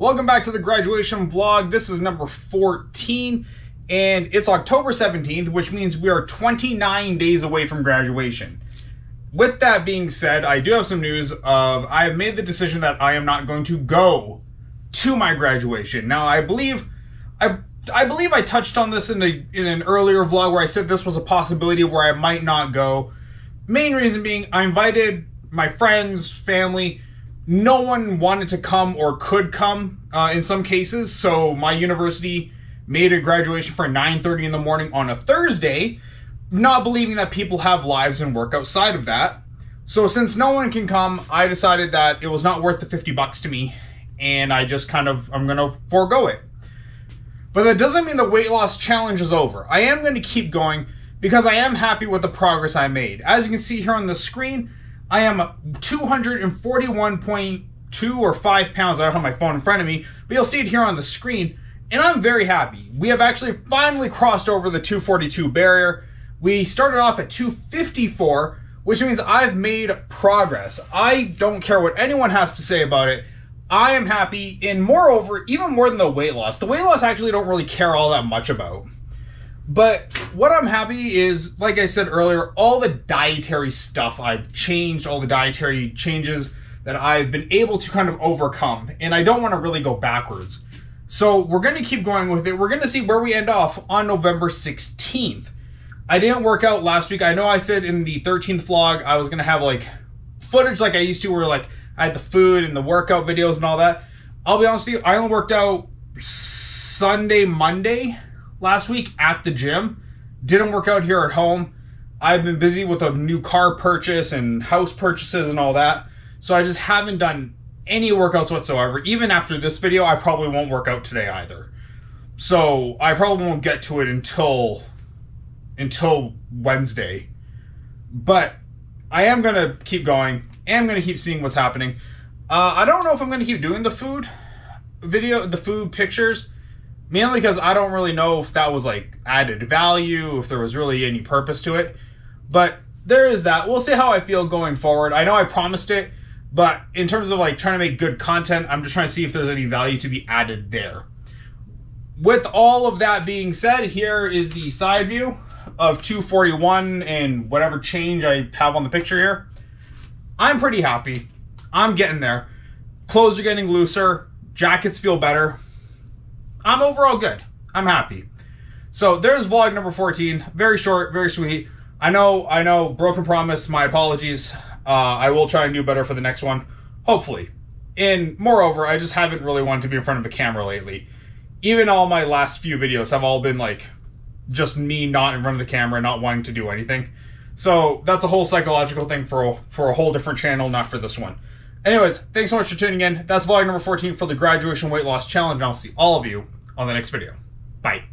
Welcome back to the graduation vlog. This is number 14 and it's October 17th, which means we are 29 days away from graduation. With that being said, I do have some news of I have made the decision that I am not going to go to my graduation. Now, I believe I I believe I touched on this in a in an earlier vlog where I said this was a possibility where I might not go. Main reason being I invited my friends, family, no one wanted to come or could come uh, in some cases. So my university made a graduation for 9:30 in the morning on a Thursday, not believing that people have lives and work outside of that. So since no one can come, I decided that it was not worth the 50 bucks to me and I just kind of I'm going to forego it. But that doesn't mean the weight loss challenge is over. I am going to keep going because I am happy with the progress I made. As you can see here on the screen, I am 241.2 or 5 pounds. I don't have my phone in front of me, but you'll see it here on the screen. And I'm very happy. We have actually finally crossed over the 242 barrier. We started off at 254, which means I've made progress. I don't care what anyone has to say about it. I am happy, and moreover, even more than the weight loss, the weight loss I actually don't really care all that much about. But what I'm happy is, like I said earlier, all the dietary stuff I've changed, all the dietary changes that I've been able to kind of overcome, and I don't want to really go backwards. So we're going to keep going with it. We're going to see where we end off on November 16th. I didn't work out last week. I know I said in the 13th vlog I was going to have like footage like I used to where like I had the food and the workout videos and all that. I'll be honest with you, I only worked out Sunday, Monday last week at the gym. Didn't work out here at home. I've been busy with a new car purchase and house purchases and all that. So I just haven't done any workouts whatsoever. Even after this video, I probably won't work out today either. So I probably won't get to it until until Wednesday. But I am gonna keep going. Am gonna keep seeing what's happening. Uh, I don't know if I'm gonna keep doing the food video, the food pictures, mainly because I don't really know if that was like added value, if there was really any purpose to it. But there is that. We'll see how I feel going forward. I know I promised it, but in terms of like trying to make good content, I'm just trying to see if there's any value to be added there. With all of that being said, here is the side view of 241 and whatever change I have on the picture here. I'm pretty happy. I'm getting there. Clothes are getting looser. Jackets feel better. I'm overall good. I'm happy. So there's vlog number 14. Very short, very sweet. I know, I know, broken promise. My apologies. Uh, I will try and do better for the next one. Hopefully. And moreover, I just haven't really wanted to be in front of a camera lately. Even all my last few videos have all been like just me not in front of the camera, not wanting to do anything. So that's a whole psychological thing for a, for a whole different channel, not for this one. Anyways, thanks so much for tuning in. That's vlog number 14 for the graduation weight loss challenge, and I'll see all of you on the next video. Bye.